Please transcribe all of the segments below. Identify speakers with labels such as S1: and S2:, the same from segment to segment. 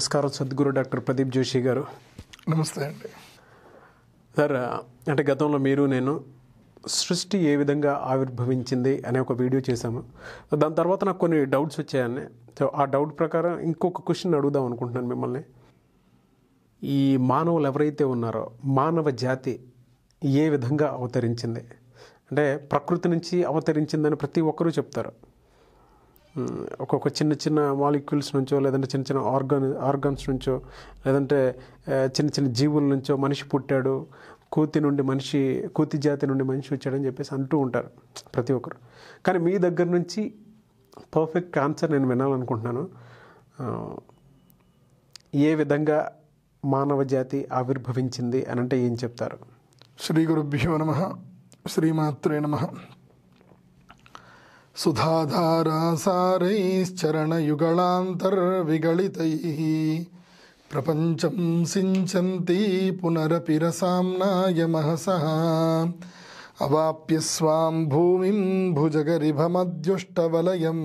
S1: నమస్కారం సద్గురు డాక్టర్ ప్రదీప్ జోషి గారు.
S2: నమస్తే అండి.
S1: సార్ అంటే గతంలో మీరు నేను సృష్టి ఏ విధంగా ఆవిర్భవించింది అనే ఒక వీడియో చేశాము. దాని తర్వాత నాకు కొన్ని డౌట్స్ వచ్చాయని. సో ఆ డౌట్ ప్రకారం ఇంకొక క్వశ్చన్ అడుగుదాం అనుకుంటున్నాను మిమ్మల్ని. ఈ మానవులు ఎవరైతే ఉన్నారో మానవ జాతి ఏ విధంగా అవతరించింది? అంటే ప్రకృతి నుంచి అవతరించిందని ప్రతి ఒక్కరూ చెప్తారు. ఒక్కొక్క చిన్న చిన్న మాలిక్యూల్స్ నుంచో లేదంటే చిన్న చిన్న ఆర్గాన్ ఆర్గాన్స్ నుంచో లేదంటే చిన్న చిన్న జీవుల నుంచో మనిషి పుట్టాడు కూతి నుండి మనిషి కూతి జాతి నుండి మనిషి వచ్చాడని చెప్పేసి అంటూ ఉంటారు ప్రతి ఒక్కరు. కానీ మీ దగ్గర నుంచి పర్ఫెక్ట్ ఆన్సర్ నేను వినాలనుకుంటున్నాను. ఏ విధంగా మానవ జాతి ఆవిర్భవించింది అని అంటే ఏం చెప్తారు?
S2: శ్రీ గురుభ్యో నమ. శ్రీమాత్రే నమ. సుధాధారాసారైశ్చరణయుగళాంతర్విగళితై ప్రపంచం సించంతీ పునరపి రసాంనాయ మహసః అవాప్య స్వాం భూమిం భుజగరిభమద్యుష్టవలయం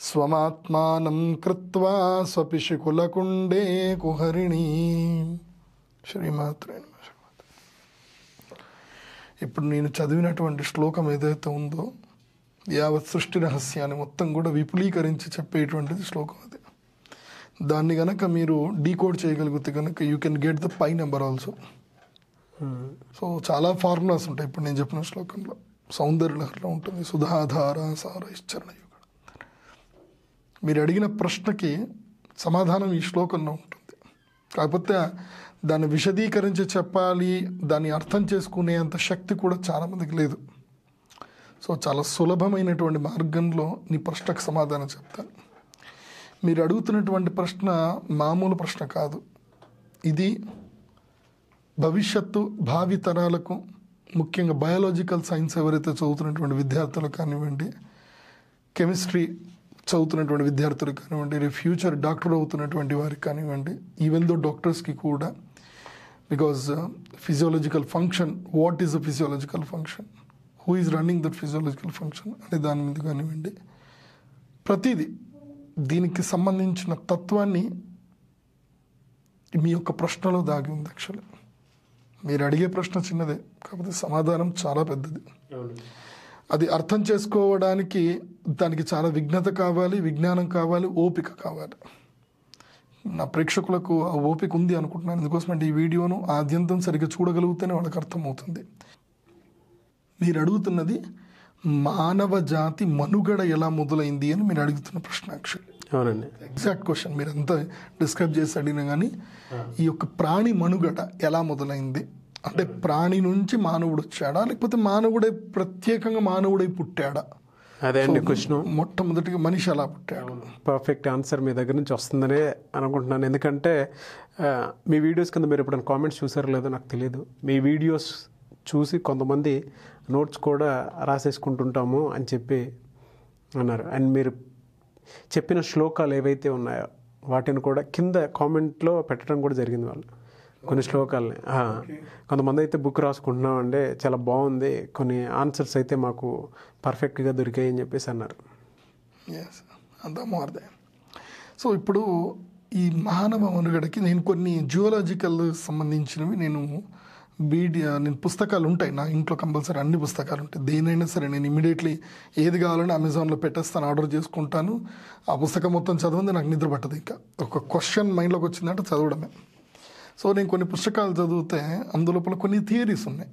S2: స్వమాత్మానం కృత్వా స్వపిశికులకుండే కుహరిణీ శ్రీమాత్రే ఇప్పుడు నేను చదివినటువంటి శ్లోకం ఏదైతే ఉందో యావత్ సృష్టి రహస్యాన్ని మొత్తం కూడా విపులీకరించి చెప్పేటువంటిది శ్లోకం అది. దాన్ని గనక మీరు డీకోడ్ చేయగలిగితే కనుక you can get the pi number also so చాలా ఫార్ములాస్ ఉంటాయి. ఇప్పుడు నేను చెప్పిన శ్లోకంలో. సౌందర్యలహరిలో ఉంటుంది. సుధాధార సార ఇశ్చరణ యుగ. మీరు అడిగిన ప్రశ్నకి సమాధానం ఈ శ్లోకంలో ఉంటుంది. కాకపోతే దాన్ని విశదీకరించి చెప్పాలి దాన్ని అర్థం చేసుకునే అంత శక్తి కూడా చాలామందికి లేదు. సో చాలా సులభమైనటువంటి మార్గంలో నీ ప్రశ్నకు సమాధానం చెప్తాను. మీరు అడుగుతున్నటువంటి ప్రశ్న మామూలు ప్రశ్న కాదు. ఇది భవిష్యత్తు భావి తరాలకు ముఖ్యంగా బయాలజికల్ సైన్స్ ఎవరైతే చదువుతున్నటువంటి విద్యార్థులు కానివ్వండి కెమిస్ట్రీ చదువుతున్నటువంటి విద్యార్థులు కానివ్వండి రేపు ఫ్యూచర్ డాక్టర్ అవుతున్నటువంటి వారికి కానివ్వండి ఈవెన్ దో డాక్టర్స్కి కూడా because physiological function what is a physiological function who is running that physiological function అనే దాని మీద కానివ్వండి. ప్రతిదీ దీనికి సంబంధించిన తత్వాన్ని మీ యొక్క ప్రశ్నలో దాగి ఉంది యాక్చువల్లీ మీరు అడిగే ప్రశ్న చిన్నదే కాకపోతే సమాధానం చాలా పెద్దది. అది అర్థం చేసుకోవడానికి దానికి చాలా విఘ్నత కావాలి విజ్ఞానం కావాలి ఓపిక కావాలి. నా ప్రేక్షకులకు ఆ ఓపిక ఉంది అనుకుంటున్నాను. ఎందుకోసమంటే ఈ వీడియోను ఆద్యంతం సరిగ్గా చూడగలిగితేనే వాళ్ళకి అర్థమవుతుంది. మీరు అడుగుతున్నది మానవ జాతి మనుగడ ఎలా మొదలైంది అని మీరు అడుగుతున్న ప్రశ్న యాక్చువల్లీ
S1: అవునండి.
S2: ఎగ్జాక్ట్ క్వశ్చన్ మీరు ఎంత డిస్క్రైబ్ చేసి అడిగినా కానీ ఈ యొక్క ప్రాణి మనుగడ ఎలా మొదలైంది? అంటే ప్రాణి నుంచి మానవుడు వచ్చాడా? లేకపోతే మానవుడే ప్రత్యేకంగా మానవుడై పుట్టాడా?
S1: అదే అండి క్వశ్చన్.
S2: మొట్టమొదటిగా మనిషి ఎలా పుట్టాడు.
S1: పర్ఫెక్ట్ ఆన్సర్ మీ దగ్గర నుంచి వస్తుందనే అనుకుంటున్నాను. ఎందుకంటే మీ వీడియోస్ కింద మీరు ఎప్పుడైనా కామెంట్స్ చూసారో లేదో నాకు తెలియదు మీ వీడియోస్ చూసి కొంతమంది నోట్స్ కూడా రాసేసుకుంటుంటాము అని చెప్పి అన్నారు. అండ్ మీరు చెప్పిన శ్లోకాలు ఏవైతే ఉన్నాయో వాటిని కూడా కింద కామెంట్లో పెట్టడం కూడా జరిగింది వాళ్ళు. కొన్ని శ్లోకాలని కొంతమంది అయితే బుక్ రాసుకుంటున్నాం అంటే చాలా బాగుంది కొన్ని ఆన్సర్స్ అయితే మాకు పర్ఫెక్ట్గా దొరికాయి అని చెప్పేసి అన్నారు.
S2: అంతా మోర్ దాన్ సో ఇప్పుడు ఈ మానవ మనుగడకి నేను కొన్ని జియోలాజికల్ సంబంధించినవి నేను బీడియా నేను పుస్తకాలు ఉంటాయి. నా ఇంట్లో కంపల్సరీ అన్ని పుస్తకాలు ఉంటాయి. దేనైనా సరే నేను ఇమీడియట్లీ ఏది కావాలంటే అమెజాన్లో పెట్టేస్తాను ఆర్డర్ చేసుకుంటాను. ఆ పుస్తకం మొత్తం చదవంది నాకు నిద్ర పట్టదు ఇంకా. ఒక క్వశ్చన్ మైండ్లోకి వచ్చిందంటే చదవడమే. సో నేను కొన్ని పుస్తకాలు చదివితే అందులోపల కొన్ని థియరీస్ ఉన్నాయి.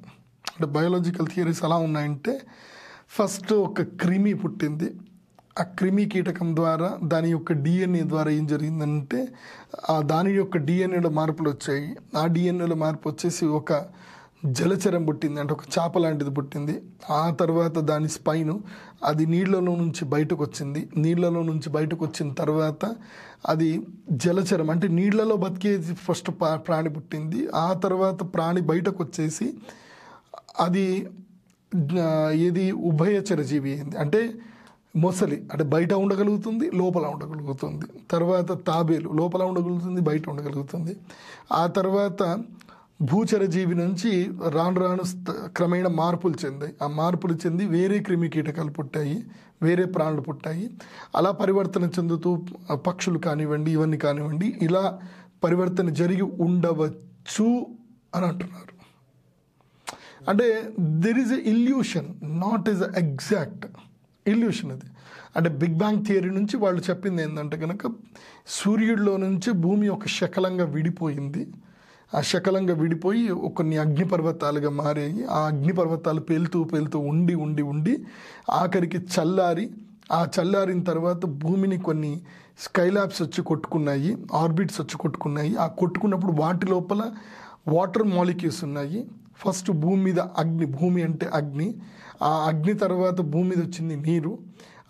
S2: అంటే బయోలాజికల్ థియరీస్ ఎలా ఉన్నాయంటే ఫస్ట్ ఒక క్రిమి పుట్టింది. ఆ క్రిమి కీటకం ద్వారా దాని యొక్క డిఎన్ఏ ద్వారా ఏం జరిగిందంటే ఆ దాని యొక్క డిఎన్ఏలో మార్పులు వచ్చాయి. ఆ డిఎన్ఏలో మార్పు వచ్చేసి ఒక జలచరం పుట్టింది అంటే ఒక చేప లాంటిది పుట్టింది. ఆ తర్వాత దాని స్పైన్ అది నీళ్ళలో నుంచి బయటకు వచ్చింది. నీళ్ళలో నుంచి బయటకు వచ్చిన తర్వాత అది జలచరం అంటే నీళ్ళలో బతికేది ఫస్ట్ ప్రాణి పుట్టింది. ఆ తర్వాత ప్రాణి బయటకు వచ్చేసి అది ఏది ఉభయచర జీవి అయింది. అంటే మొసలి అంటే బయట ఉండగలుగుతుంది లోపల ఉండగలుగుతుంది. తర్వాత తాబేలు లోపల ఉండగలుగుతుంది బయట ఉండగలుగుతుంది. ఆ తర్వాత భూచర జీవి నుంచి రాను రాను క్రమేణ మార్పులు చెందాయి. ఆ మార్పులు చెంది వేరే క్రిమి కీటకాలు పుట్టాయి వేరే ప్రాణులు పుట్టాయి. అలా పరివర్తన చెందుతూ పక్షులు కానివ్వండి ఇవన్నీ కానివ్వండి ఇలా పరివర్తన జరిగి ఉండవచ్చు అని అంటున్నారు. అంటే there is a illusion not is exact illusion అది. అంటే బిగ్ బ్యాంగ్ థియరీ నుంచి వాళ్ళు చెప్పింది ఏంటంటే కనుక సూర్యుడిలో నుంచి భూమి ఒక శకలంగా విడిపోయింది. ఆ శకలంగా విడిపోయి కొన్ని అగ్నిపర్వతాలుగా మారాయి. ఆ అగ్నిపర్వతాలు పేలుతూ పేలుతూ ఉండి ఉండి ఉండి ఆఖరికి చల్లారి ఆ చల్లారిన తర్వాత భూమిని కొన్ని స్కైలాబ్స్ వచ్చి కొట్టుకున్నాయి ఆర్బిట్స్ వచ్చి కొట్టుకున్నాయి. ఆ కొట్టుకున్నప్పుడు వాటి లోపల వాటర్ మాలిక్యూల్స్ ఉన్నాయి. ఫస్ట్ భూమి మీద అగ్ని భూమి అంటే అగ్ని. ఆ అగ్ని తర్వాత భూమి మీద వచ్చింది నీరు.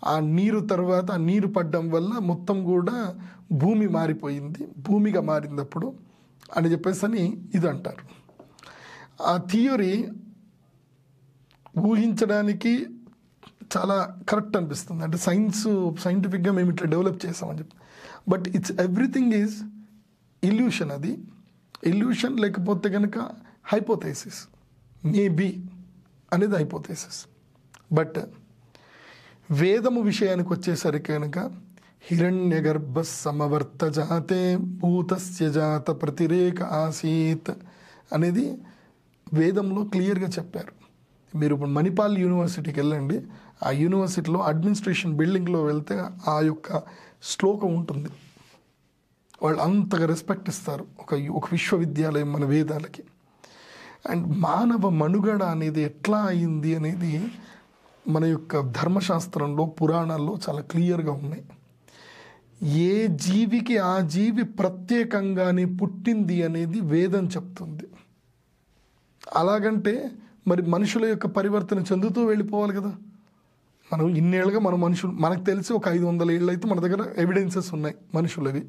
S2: ఆ నీరు తర్వాత ఆ నీరు పడ్డం వల్ల మొత్తం కూడా భూమి మారిపోయింది. భూమిగా మారింది అప్పుడు అని చెప్పేసి అని ఇది అంటారు ఆ థియరీ ఊహించడానికి చాలా కరెక్ట్ అనిపిస్తుంది. అంటే సైన్స్ సైంటిఫిక్గా మేము ఇట్లా డెవలప్ చేసామని చెప్పి. But it's everything is illusion అది. ఇల్యూషన్ లేకపోతే కనుక హైపోథేసిస్ మేబీ అనేది హైపోథేసిస్. బట్ వేదము విషయానికి వచ్చేసరికి కనుక హిరణ్య గర్భ సమవర్త జాతే భూతస్య జాత ప్రతిరేక ఆసీత్ అనేది వేదంలో క్లియర్గా చెప్పారు. మీరు ఇప్పుడు మణిపాల్ యూనివర్సిటీకి వెళ్ళండి ఆ యూనివర్సిటీలో అడ్మినిస్ట్రేషన్ బిల్డింగ్లో వెళ్తే ఆ యొక్క శ్లోకం ఉంటుంది. వాళ్ళు అంతగా రెస్పెక్ట్ ఇస్తారు ఒక ఒక విశ్వవిద్యాలయం మన వేదాలకి. అండ్ మానవ మనుగడ అనేది ఎట్లా అయింది అనేది మన యొక్క ధర్మశాస్త్రంలో పురాణాల్లో చాలా క్లియర్గా ఉన్నాయి. ఏ జీవికి ఆ జీవి ప్రత్యేకంగానే పుట్టింది అనేది వేదం చెప్తుంది. అలాగంటే మరి మనుషుల యొక్క పరివర్తన చెందుతూ వెళ్ళిపోవాలి కదా. మనం ఇన్నేళ్ళుగా మన మనుషులు మనకు తెలిసి ఒక ఐదు వందల ఏళ్ళు అయితే మన దగ్గర ఎవిడెన్సెస్ ఉన్నాయి మనుషులవి.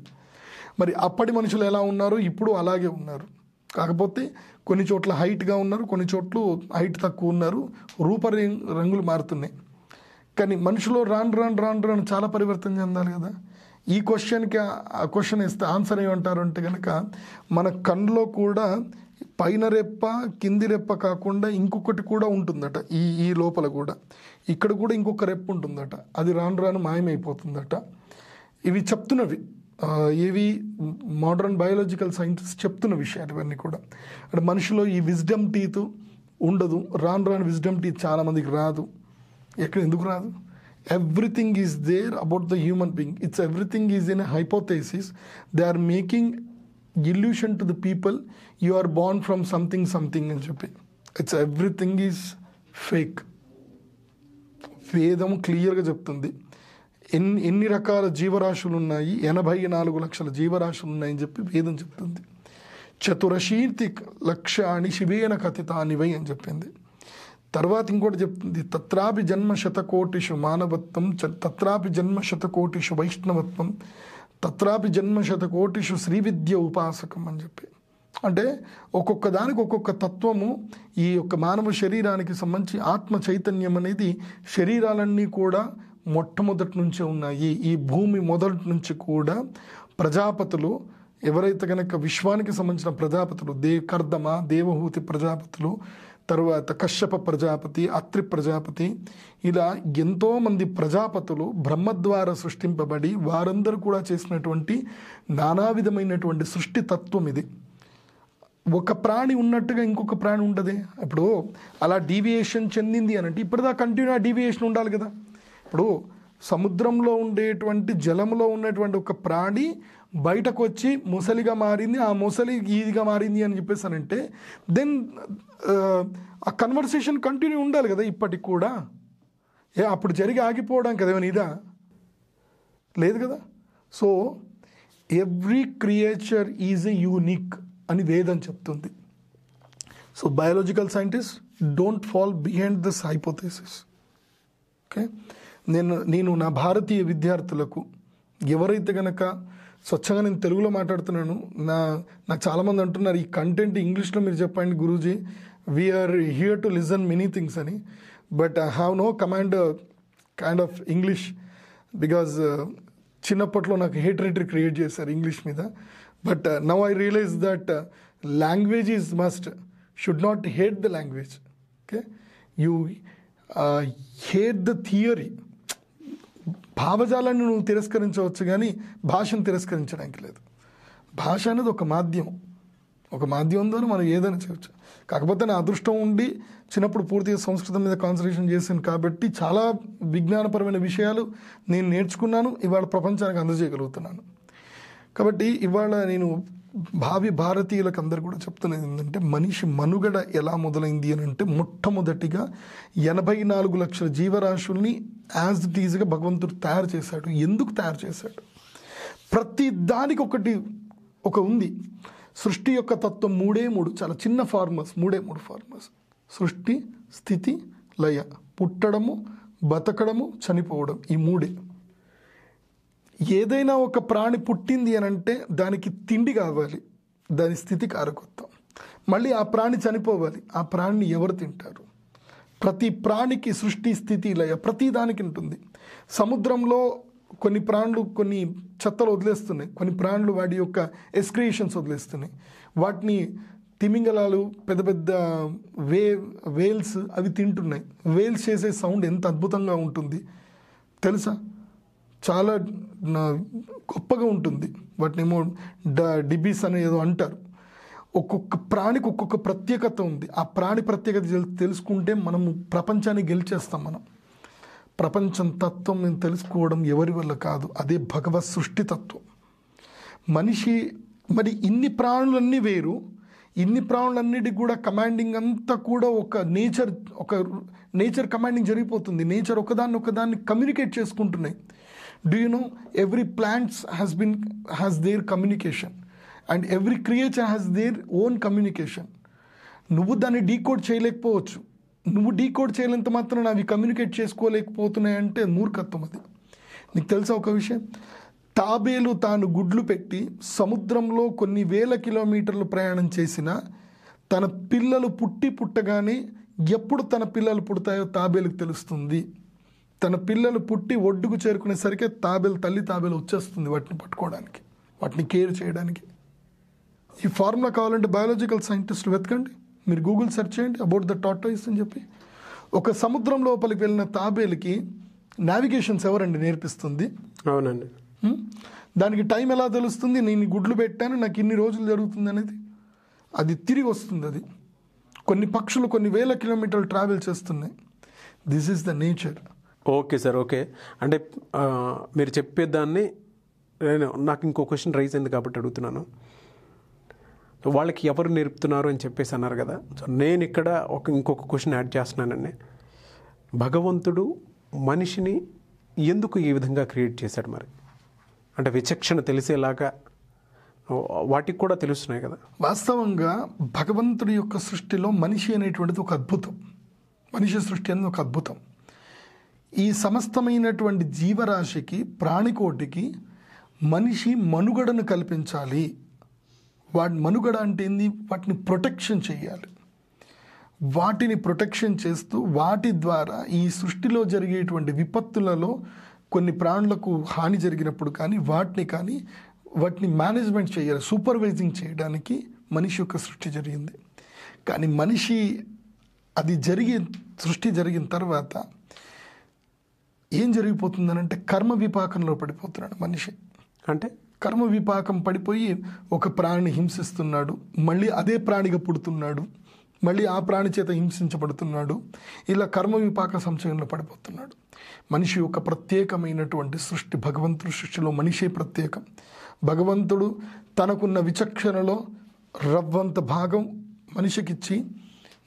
S2: మరి అప్పటి మనుషులు ఎలా ఉన్నారు? ఇప్పుడు అలాగే ఉన్నారు. కాకపోతే కొన్ని చోట్ల హైట్గా ఉన్నారు కొన్ని చోట్ల హైట్ తక్కువ ఉన్నారు రూప రంగులు మారుతున్నాయి. కానీ మనుషులో రాను రాను రాను రాను చాలా పరివర్తన చెందాలి కదా. ఈ క్వశ్చన్కి ఆ క్వశ్చన్ ఇస్తే ఆన్సర్ ఏమంటారు అంటే కనుక మన కన్నులో కూడా పైన రెప్ప కింది రెప్ప కాకుండా ఇంకొకటి కూడా ఉంటుందట ఈ ఈ లోపల కూడా. ఇక్కడ కూడా ఇంకొక రెప్ప ఉంటుందట. అది రాను రాను మాయమైపోతుందట. ఇవి చెప్తున్నవి. ఏవి మోడర్న్ బయాలజికల్ సైంటిస్ట్ చెప్తున్న విషయాలు ఇవన్నీ కూడా. అంటే మనిషిలో ఈ విజ్డమ్ టీత్ ఉండదు. రాను రాను విజ్డమ్ టీత్ చాలామందికి రాదు. ఎక్కడ ఎందుకు రాదు? Everything is there about the human being it's everything is in hypothesis they are making illusion to the people you are born from something something అని చెప్పి. ఇట్స్ ఎవ్రీథింగ్ ఈజ్ ఫేక్ వేదం క్లియర్గా చెప్తుంది. ఎన్ని ఎన్ని రకాల జీవరాశులు ఉన్నాయి ఎనభై నాలుగు లక్షల జీవరాశులు ఉన్నాయని చెప్పి వేదం చెప్తుంది. చతురశీర్తి లక్షాన్ని శివేన కథితానివై అని చెప్పింది. తర్వాత ఇంకోటి చెప్తుంది. తత్రాపి జన్మ శతకోటిషు మానవత్వం చ- తత్రాపి జన్మ శతకోటిషు వైష్ణవత్వం తత్రాపి జన్మ శతకోటిషు శ్రీ విద్య ఉపాసకం అని చెప్పి. అంటే ఒక్కొక్క దానికి ఒక్కొక్క తత్వము ఈ యొక్క మానవ శరీరానికి సంబంధించి ఆత్మ చైతన్యం అనేది శరీరాలన్నీ కూడా మొట్టమొదటి నుంచే ఉన్నాయి. ఈ భూమి మొదటి నుంచి కూడా ప్రజాపతులు ఎవరైతే కనుక విశ్వానికి సంబంధించిన ప్రజాపతులు దే కర్దమ దేవహూతి ప్రజాపతులు తరువాత కశ్యప ప్రజాపతి అత్రి ప్రజాపతి ఇలా ఎంతోమంది ప్రజాపతులు బ్రహ్మ ద్వారా సృష్టింపబడి వారందరూ కూడా చేసినటువంటి నానా విధమైనటువంటి సృష్టి తత్వం ఇది. ఒక ప్రాణి ఉన్నట్టుగా ఇంకొక ప్రాణి ఉండదే. ఇప్పుడు అలా డీవియేషన్ చెందింది అని అంటే ఇప్పటిదా కంటిన్యూ ఆ డీవియేషన్ ఉండాలి కదా. ఇప్పుడు సముద్రంలో ఉండేటువంటి జలంలో ఉన్నటువంటి ఒక ప్రాణి బయటకు వచ్చి ముసలిగా మారింది. ఆ ముసలి ఈదిగా మారింది అని చెప్పేసానంటే దెన్ ఆ కన్వర్సేషన్ కంటిన్యూ ఉండాలి కదా ఇప్పటికి కూడా. ఏ అప్పుడు జరిగి ఆగిపోవడం కదా ఇదా? లేదు కదా? So every creature is a unique అని వేదం చెప్తుంది. So biological scientist don't fall behind this hypothesis okay నేను నేను నా భారతీయ విద్యార్థులకు ఎవరైతే కనుక స్వచ్ఛంగా నేను తెలుగులో మాట్లాడుతున్నాను నా నాకు చాలామంది అంటున్నారు ఈ కంటెంట్ ఇంగ్లీష్లో మీరు చెప్పండి Guruji we are here to listen many things అని but I have no command kind of English because చిన్నప్పట్లో నాకు హేట్రేటరీ క్రియేట్ చేశారు ఇంగ్లీష్ మీద. But now I realize that language is must should not hate the language okay you hate the theory భావజాలాన్ని నువ్వు తిరస్కరించవచ్చు కానీ భాషను తిరస్కరించడానికి లేదు. భాష అనేది ఒక మాధ్యమం. ఒక మాధ్యమం ద్వారా మనం ఏదైనా చేయవచ్చు కాకపోతే నా అదృష్టం ఉండి చిన్నప్పుడు పూర్తిగా సంస్కృతం మీద కాన్సన్ట్రేషన్ చేశాను కాబట్టి చాలా విజ్ఞానపరమైన విషయాలు నేను నేర్చుకున్నాను ఇవాళ ప్రపంచానికి అందజేయగలుగుతున్నాను. కాబట్టి ఇవాళ నేను భావి భారతీయులకు అందరు కూడా చెప్తున్నది ఏంటంటే మనిషి మనుగడ ఎలా మొదలైంది అని అంటే మొట్టమొదటిగా ఎనభై నాలుగు లక్షల జీవరాశుల్ని యాజ్ ఇట్ ఈజ్గా భగవంతుడు తయారు చేశాడు. ఎందుకు తయారు చేశాడు? ప్రతి దానికి ఒకటి ఒక ఉంది. సృష్టి యొక్క తత్వం మూడే మూడు చాలా చిన్న ఫార్మర్స్ మూడే మూడు ఫార్మర్స్. సృష్టి స్థితి లయ. పుట్టడము బతకడము చనిపోవడం ఈ మూడే. ఏదైనా ఒక ప్రాణి పుట్టింది అని అంటే దానికి తిండి కావాలి దాని స్థితి కారకత్వం మళ్ళీ ఆ ప్రాణి చనిపోవాలి ఆ ప్రాణిని ఎవరు తింటారు? ప్రతి ప్రాణికి సృష్టి స్థితి లయ ప్రతి దానికి ఉంటుంది. సముద్రంలో కొన్ని ప్రాణులు కొన్ని చెత్తలు వదిలేస్తున్నాయి కొన్ని ప్రాణులు వాటి యొక్క ఎస్క్రియేషన్స్ వదిలేస్తున్నాయి. వాటిని తిమింగలాలు పెద్ద పెద్ద వే వేల్స్ అవి తింటున్నాయి. వేల్స్ చేసే సౌండ్ ఎంత అద్భుతంగా ఉంటుంది. తెలుసా? చాలా గొప్పగా ఉంటుంది. వాటిని ఏమో డ డిబీస్ అని ఏదో అంటారు. ఒక్కొక్క ప్రాణికి ఒక్కొక్క ప్రత్యేకత ఉంది. ఆ ప్రాణి ప్రత్యేకత తెలు- తెలుసుకుంటే మనము ప్రపంచాన్ని గెలిచేస్తాం మనం. ప్రపంచం తత్వం మేము తెలుసుకోవడం ఎవరి వల్ల కాదు. అదే భగవత్ సృష్టి తత్వం. మనిషి మరి ఇన్ని ప్రాణులన్నీ వేరు. ఇన్ని ప్రాణులన్నిటికి కూడా కమాండింగ్ అంతా కూడా ఒక నేచర్ ఒక నేచర్ కమాండింగ్ జరిగిపోతుంది. నేచర్ ఒకదాన్ని ఒకదాన్ని కమ్యూనికేట్ చేసుకుంటున్నాయి. Do you know every plants has been has their communication and every creature has their own communication నువ్వు దాన్ని డీకోడ్ చేయలేకపోవచ్చు. నువ్వు డీకోడ్ చేయలేంత మాత్రం అవి కమ్యూనికేట్ చేసుకోలేకపోతున్నాయంటే మూర్ఖత్వం అది. నీకు తెలుసా ఒక విషయం? తాబేలు తాను గుడ్లు పెట్టి సముద్రంలో కొన్ని వేల కిలోమీటర్లు ప్రయాణం చేసిన తన పిల్లలు పుట్టి పుట్టగానే ఎప్పుడు తన పిల్లలు పుడతాయో తాబేలుకు తెలుస్తుంది. తన పిల్లలు పుట్టి ఒడ్డుకు చేరుకునేసరికి తాబేలు తల్లి తాబేలు వచ్చేస్తుంది వాటిని పట్టుకోవడానికి వాటిని కేర్ చేయడానికి. ఈ ఫార్ములా కావాలంటే బయాలజికల్ సైంటిస్ట్ వెతకండి. మీరు గూగుల్ సెర్చ్ చేయండి అబౌట్ ద టాటాయిస్ అని చెప్పి. ఒక సముద్రం లోపలికి వెళ్ళిన తాబేలుకి నావిగేషన్స్ ఎవరండి నేర్పిస్తుంది.
S1: అవునండి?
S2: దానికి టైం ఎలా తెలుస్తుంది? నేను గుడ్లు పెట్టాను నాకు ఇన్ని రోజులు జరుగుతుంది అనేది. అది తిరిగి వస్తుంది అది. కొన్ని పక్షులు కొన్ని వేల కిలోమీటర్లు ట్రావెల్ చేస్తున్నాయి. This is the nature
S1: okay sir okay. అంటే మీరు చెప్పేదాన్ని నేను నాకు ఇంకో క్వశ్చన్ రైజ్ అయింది కాబట్టి అడుగుతున్నాను. సో వాళ్ళకి ఎవరు నేర్పుతున్నారు అని చెప్పేసి అన్నారు కదా. సో నేను ఇక్కడ ఒక ఇంకొక క్వశ్చన్ యాడ్ చేస్తున్నానండి. భగవంతుడు మనిషిని ఎందుకు ఈ విధంగా క్రియేట్ చేశాడు మరి? అంటే విచక్షణ తెలిసేలాగా వాటికి కూడా తెలుస్తున్నాయి కదా.
S2: వాస్తవంగా భగవంతుడి యొక్క సృష్టిలో మనిషి అనేటువంటిది ఒక అద్భుతం. మనిషి సృష్టి అనేది ఒక అద్భుతం. ఈ సమస్తమైనటువంటి జీవరాశికి ప్రాణికోటికి మనిషి మనుగడను కల్పించాలి. వాటి మనుగడ అంటే ఏంది? వాటిని ప్రొటెక్షన్ చేయాలి. వాటిని ప్రొటెక్షన్ చేస్తూ వాటి ద్వారా ఈ సృష్టిలో జరిగేటువంటి విపత్తులలో కొన్ని ప్రాణులకు హాని జరిగినప్పుడు కానీ వాటిని కానీ వాటిని మేనేజ్మెంట్ చేయాలి సూపర్వైజింగ్ చేయడానికి మనిషి యొక్క సృష్టి జరిగింది. కానీ మనిషి అది జరిగి సృష్టి జరిగిన తర్వాత ఏం జరిగిపోతుందనంటే కర్మ విపాకంలో పడిపోతున్నాడు మనిషి.
S1: అంటే?
S2: కర్మ విపాకం పడిపోయి ఒక ప్రాణిని హింసిస్తున్నాడు మళ్ళీ అదే ప్రాణిగా పుడుతున్నాడు మళ్ళీ ఆ ప్రాణి చేత హింసించబడుతున్నాడు ఇలా కర్మ విపాక సంశయంలో పడిపోతున్నాడు. మనిషి యొక్క ప్రత్యేకమైనటువంటి సృష్టి భగవంతుడి సృష్టిలో మనిషే ప్రత్యేకం. భగవంతుడు తనకున్న విచక్షణలో రవ్వంత భాగం మనిషికిచ్చి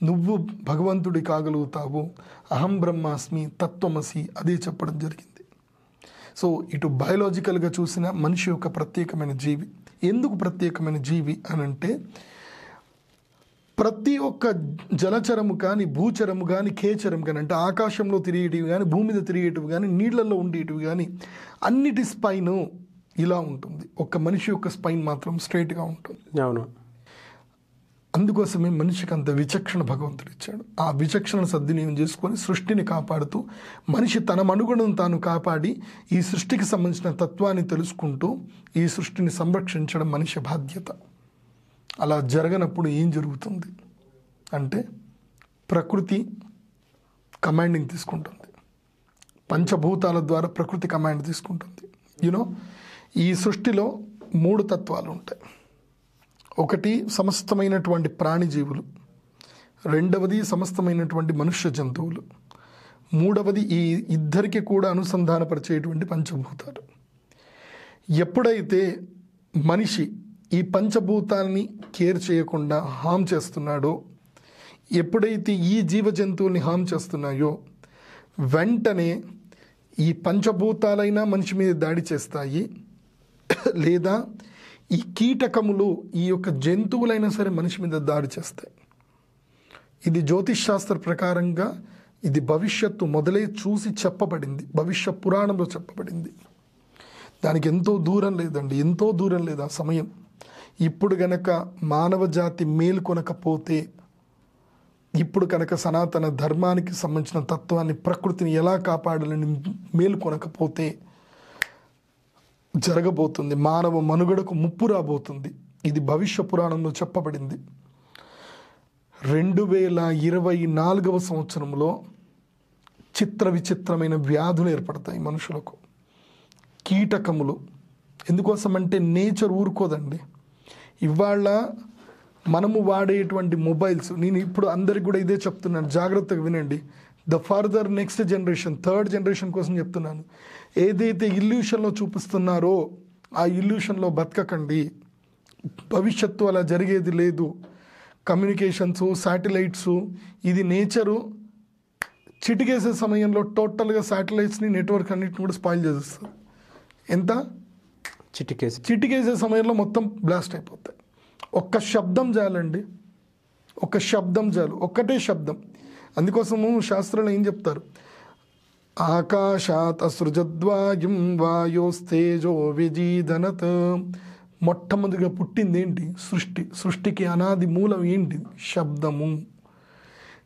S2: నువ్వు భగవంతుడి కాగలుగుతావు. అహం బ్రహ్మాస్మి తత్వమసి అదే చెప్పడం జరిగింది. సో ఇటు బయలాజికల్గా చూసిన మనిషి యొక్క ప్రత్యేకమైన జీవి. ఎందుకు ప్రత్యేకమైన జీవి అని అంటే ప్రతి ఒక్క జలచరము కానీ భూచరము కానీ కేచరం కానీ అంటే ఆకాశంలో తిరిగేటివి కానీ భూమి మీద తిరిగేటివి కానీ నీళ్ళలో ఉండేటివి కానీ అన్నిటి స్పైన్ ఇలా ఉంటుంది. ఒక్క మనిషి యొక్క స్పైన్ మాత్రం స్ట్రైట్గా ఉంటుంది.
S1: అవును.
S2: అందుకోసమే మనిషికి అంత విచక్షణ భగవంతుడు ఇచ్చాడు. ఆ విచక్షణ సద్వినియోగం చేసుకొని సృష్టిని కాపాడుతూ మనిషి తన మనుగుణను తాను కాపాడి ఈ సృష్టికి సంబంధించిన తత్వాన్ని తెలుసుకుంటూ ఈ సృష్టిని సంరక్షించడం మనిషి బాధ్యత. అలా జరగనప్పుడు ఏం జరుగుతుంది అంటే ప్రకృతి కమాండింగ్ తీసుకుంటుంది. పంచభూతాల ద్వారా ప్రకృతి కమాండ్ తీసుకుంటుంది. యూనో ఈ సృష్టిలో మూడు తత్వాలు ఉంటాయి. ఒకటి సమస్తమైనటువంటి ప్రాణిజీవులు రెండవది సమస్తమైనటువంటి మనుష్య జంతువులు మూడవది ఈ ఇద్దరికి కూడా అనుసంధానపరిచేటువంటి పంచభూతాలు. ఎప్పుడైతే మనిషి ఈ పంచభూతాల్ని కేర్ చేయకుండా హామ్ చేస్తున్నాడో ఎప్పుడైతే ఈ జీవ జంతువుల్ని హామ్ చేస్తున్నాయో వెంటనే ఈ పంచభూతాలైనా మనిషి మీద దాడి చేస్తాయి లేదా ఈ కీటకములు ఈ యొక్క జంతువులైనా సరే మనిషి మీద దాడి చేస్తాయి. ఇది జ్యోతిష్ శాస్త్ర ప్రకారంగా ఇది భవిష్యత్తు మొదలై చూసి చెప్పబడింది. భవిష్య పురాణంలో చెప్పబడింది. దానికి ఎంతో దూరం లేదండి. ఎంతో దూరం లేదు ఆ సమయం. ఇప్పుడు గనక మానవ జాతి మేల్కొనకపోతే ఇప్పుడు కనుక సనాతన ధర్మానికి సంబంధించిన తత్వాన్ని ప్రకృతిని ఎలా కాపాడాలని మేల్కొనకపోతే జరగబోతుంది. మానవ మనుగడకు ముప్పు రాబోతుంది. ఇది భవిష్య పురాణంలో చెప్పబడింది. రెండు వేల ఇరవై నాలుగవ సంవత్సరంలో చిత్ర విచిత్రమైన వ్యాధులు ఏర్పడతాయి మనుషులకు. కీటకములు. ఎందుకోసమంటే నేచర్ ఊరుకోదండి. ఇవాళ మనము వాడేటువంటి మొబైల్స్ నేను ఇప్పుడు అందరికి కూడా ఇదే చెప్తున్నాను జాగ్రత్తగా వినండి. The further next generation third generation కోసం చెప్తున్నాను. ఏదైతే ఇల్యూషన్లో చూపిస్తున్నారో ఆ ఇల్యూషన్లో బతకకండి. భవిష్యత్తు అలా జరిగేది లేదు. కమ్యూనికేషన్స్ శాటిలైట్స్ ఇది నేచరు. చిటికేసే సమయంలో టోటల్గా శాటిలైట్స్ని నెట్వర్క్ అన్నిటిని కూడా స్పాయిల్ చేసేస్తారు. ఎంత?
S1: చిటికేసి.
S2: చిటికేసే సమయంలో మొత్తం బ్లాస్ట్ అయిపోతాయి. ఒక్క శబ్దం చాలండి ఒక శబ్దం చాలు ఒక్కటే శబ్దం. అందుకోసము శాస్త్రంలో ఏం చెప్తారు? ఆకాశాత్ అసృజద్వాయుం వాయోస్తేజో విజీదనత్. మొట్టమొదటిగా పుట్టింది ఏంటి? సృష్టి. సృష్టికి అనాది మూలం ఏంటి? శబ్దము.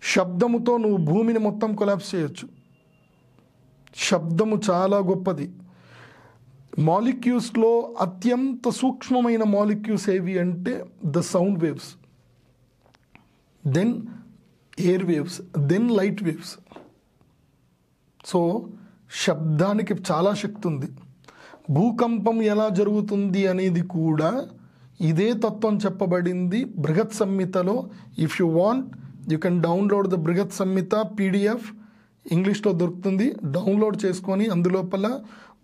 S2: శబ్దముతో నువ్వు భూమిని మొత్తం కొలాప్స్ చేయొచ్చు. శబ్దము చాలా గొప్పది. మాలిక్యూస్లో అత్యంత సూక్ష్మమైన మాలిక్యూస్ ఏవి అంటే the sound waves. Then air waves. Then light waves. So శబ్దానికి చాలా శక్తి ఉంది భూకంపం ఎలా జరుగుతుంది అనేది కూడా ఇదే తత్వం చెప్పబడింది బృహత్ సంహితలో. If you want you can download the Brihat Samhita PDF ఇంగ్లీష్లో దొరుకుతుంది. డౌన్లోడ్ చేసుకొని అందులోపల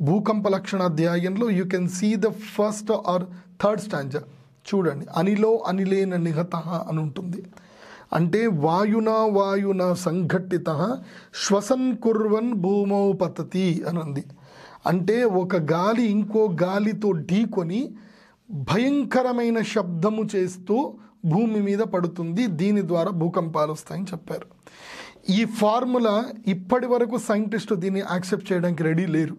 S2: భూకంప లక్షణ అధ్యాయంలో you can see the first or third stanza చూడండి. అనిలో అనిలేన నిహత అని ఉంటుంది. అంటే వాయున వాయున సంఘటిత శ్వసన్ కుర్వన్ భూమౌ పతతి అని ఉంది అంటే ఒక గాలి ఇంకో గాలితో ఢీకొని భయంకరమైన శబ్దము చేస్తూ భూమి మీద పడుతుంది. దీని ద్వారా భూకంపాలు వస్తాయని చెప్పారు. ఈ ఫార్ములా ఇప్పటి వరకు సైంటిస్టు దీన్ని యాక్సెప్ట్ చేయడానికి రెడీ లేరు.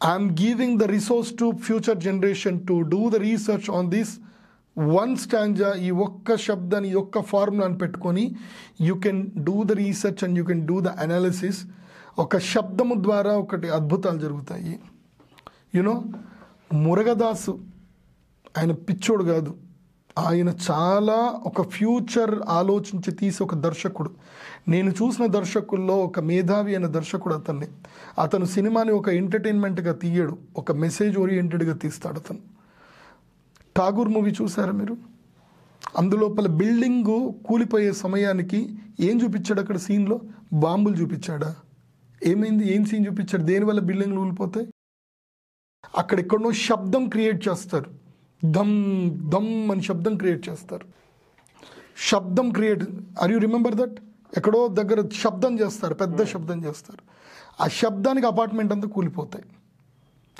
S2: I'm giving the resource to future generation to do the research on this. One stanza ఈ ఒక్క శబ్దాన్ని ఈ ఒక్క ఫార్ములాని పెట్టుకొని you can do the research and you can do the analysis ఒక శబ్దము ద్వారా ఒకటి అద్భుతాలు జరుగుతాయి. యునో మురగదాసు ఆయన పిచ్చోడు కాదు. ఆయన చాలా ఒక ఫ్యూచర్ ఆలోచించి తీసి ఒక దర్శకుడు. నేను చూసిన దర్శకుల్లో ఒక మేధావి అయిన దర్శకుడు అతన్ని. అతను సినిమాని ఒక ఎంటర్టైన్మెంట్గా తీయడు. ఒక మెసేజ్ ఓరియంటెడ్గా తీస్తాడు అతను. ఠాగూర్ మూవీ చూసారా మీరు? అందులోపల బిల్డింగ్ కూలిపోయే సమయానికి ఏం చూపించాడు అక్కడ సీన్లో? బాంబులు చూపించాడా? ఏమైంది? ఏం సీన్ చూపించాడు? దేనివల్ల బిల్డింగ్లు కూలిపోతాయి అక్కడ ఎక్కడనో శబ్దం క్రియేట్ చేస్తారు. దమ్ దమ్ అని శబ్దం క్రియేట్ చేస్తారు. శబ్దం create are you remember that? ఎక్కడో దగ్గర శబ్దం చేస్తారు పెద్ద శబ్దం చేస్తారు. ఆ శబ్దానికి అపార్ట్మెంట్ అంతా కూలిపోతాయి.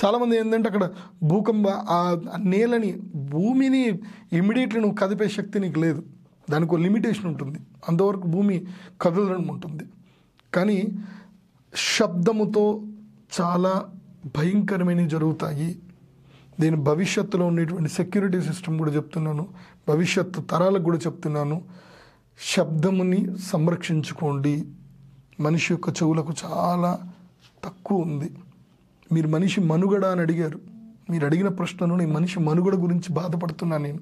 S2: చాలామంది ఏంటంటే అక్కడ భూకంప ఆ నేలని భూమిని ఇమ్మీడియట్లీ నువ్వు కదిపే శక్తి నీకు లేదు. దానికి ఒక లిమిటేషన్ ఉంటుంది. అంతవరకు భూమి కదలడం ఉంటుంది. కానీ శబ్దముతో చాలా భయంకరమైనవి జరుగుతాయి. నేను భవిష్యత్తులో ఉండేటువంటి సెక్యూరిటీ సిస్టమ్ కూడా చెప్తున్నాను. భవిష్యత్తు తరాలకు కూడా చెప్తున్నాను. శబ్దముని సంరక్షించుకోండి. మనిషి యొక్క చెవులకు చాలా తక్కువ ఉంది. మీరు మనిషి మనుగడ అని అడిగారు. మీరు అడిగిన ప్రశ్నను నేను మనిషి మనుగడ గురించి బాధపడుతున్నా నేను.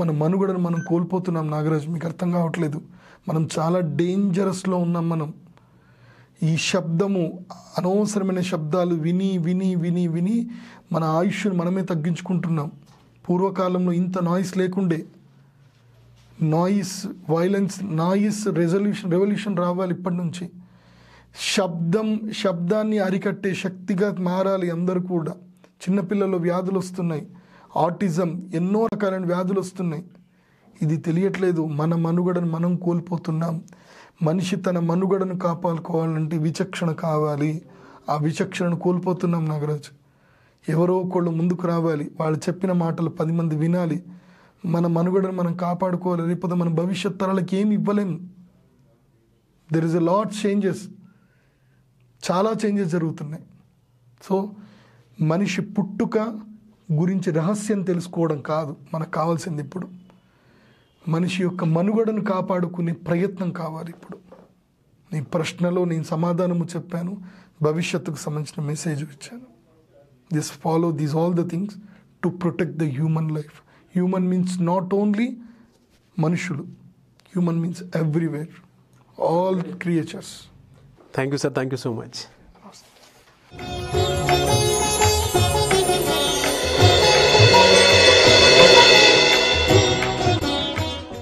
S2: మన మనుగడను మనం కోల్పోతున్నాం నాగరాజ్ మీకు అర్థం కావట్లేదు. మనం చాలా డేంజరస్లో ఉన్నాం మనం. ఈ శబ్దము అనవసరమైన శబ్దాలు విని విని విని విని మన ఆయుష్ను మనమే తగ్గించుకుంటున్నాం. పూర్వకాలంలో ఇంత నాయిస్ లేకుండే. Noise violence noise resolution revolution రావాలి ఇప్పటి నుంచి. శబ్దం శబ్దాన్ని అరికట్టే శక్తిగా మారాలి అందరూ కూడా. చిన్నపిల్లలు వ్యాధులు వస్తున్నాయి. ఆటిజం ఎన్నో రకాలైన వ్యాధులు వస్తున్నాయి. ఇది తెలియట్లేదు. మన మనుగడను మనం కోల్పోతున్నాం. మనిషి తన మనుగడను కాపాడుకోవాలంటే విచక్షణ కావాలి. ఆ విచక్షణను కోల్పోతున్నాం నాగరాజు. ఎవరో ఒకళ్ళు ముందుకు రావాలి. వాళ్ళు చెప్పిన మాటలు పది మంది వినాలి. మన మనుగడను మనం కాపాడుకోవాలి. లేకపోతే మన భవిష్యత్ తరాలకి ఏమి ఇవ్వలేం. There is a lot changes చాలా చేంజెస్ జరుగుతున్నాయి. సో మనిషి పుట్టుక గురించి రహస్యం తెలుసుకోవడం కాదు మనకు కావాల్సింది ఇప్పుడు. మనిషి యొక్క మనుగడను కాపాడుకునే ప్రయత్నం కావాలి ఇప్పుడు. నీ ప్రశ్నలో నేను సమాధానము చెప్పాను భవిష్యత్తుకు సంబంధించిన మెసేజ్ ఇచ్చాను. This follow these all the things to protect the human life human means not only మనుషులు human means everywhere all creatures
S1: thank you sir thank you so much awesome.